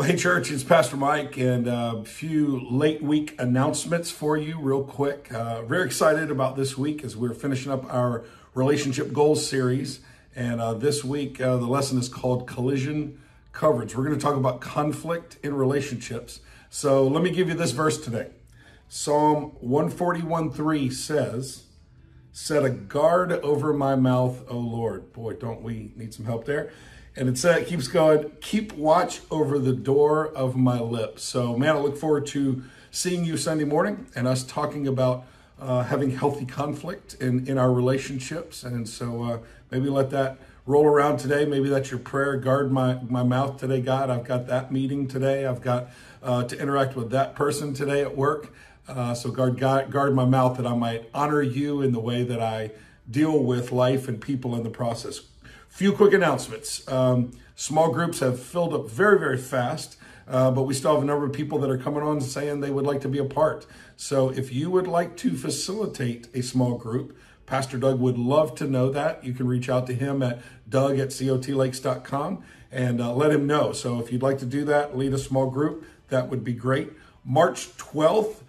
Well, hey, church, it's Pastor Mike, and a few late week announcements for you, real quick. Uh, very excited about this week as we're finishing up our relationship goals series. And uh, this week, uh, the lesson is called Collision Coverage. We're going to talk about conflict in relationships. So let me give you this verse today. Psalm 141 3 says, Set a guard over my mouth, O Lord. Boy, don't we need some help there. And it, it keeps going, keep watch over the door of my lips. So, man, I look forward to seeing you Sunday morning and us talking about uh, having healthy conflict in, in our relationships. And so uh, maybe let that roll around today. Maybe that's your prayer. Guard my, my mouth today, God. I've got that meeting today. I've got uh, to interact with that person today at work. Uh, so guard, guard, guard my mouth that I might honor you in the way that I deal with life and people in the process. Few quick announcements. Um, small groups have filled up very, very fast, uh, but we still have a number of people that are coming on saying they would like to be a part. So if you would like to facilitate a small group, Pastor Doug would love to know that. You can reach out to him at doug at cotlakes.com and uh, let him know. So if you'd like to do that, lead a small group, that would be great. March 12th,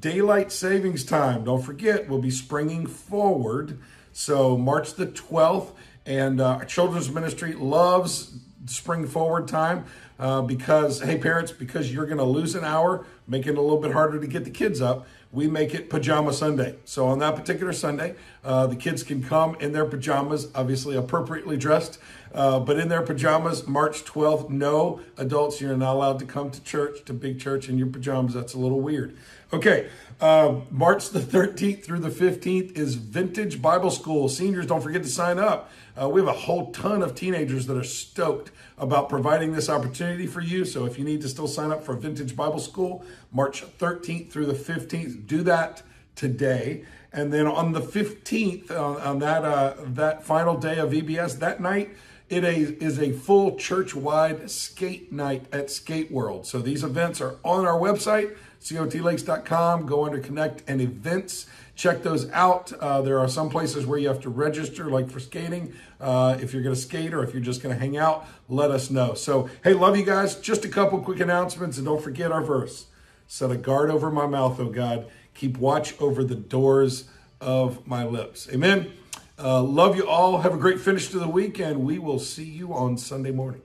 daylight savings time. Don't forget, we'll be springing forward. So March the 12th, and uh, our children's ministry loves spring forward time uh, because, hey, parents, because you're going to lose an hour, making it a little bit harder to get the kids up, we make it Pajama Sunday. So on that particular Sunday, uh, the kids can come in their pajamas, obviously appropriately dressed, uh, but in their pajamas, March 12th, no adults, you're not allowed to come to church, to big church in your pajamas. That's a little weird. Okay, uh, March the 13th through the 15th is Vintage Bible School. Seniors, don't forget to sign up. Uh, we have a whole ton of teenagers that are stoked about providing this opportunity for you. So if you need to still sign up for Vintage Bible School, March 13th through the 15th, do that today. And then on the 15th, on, on that uh, that final day of VBS, that night, it is a full church-wide skate night at Skate World. So these events are on our website, cotlakes.com. Go under Connect and Events. Check those out. Uh, there are some places where you have to register, like for skating. Uh, if you're going to skate or if you're just going to hang out, let us know. So, hey, love you guys. Just a couple quick announcements, and don't forget our verse. Set a guard over my mouth, O God. Keep watch over the doors of my lips. Amen. Uh, love you all. Have a great finish to the week, and we will see you on Sunday morning.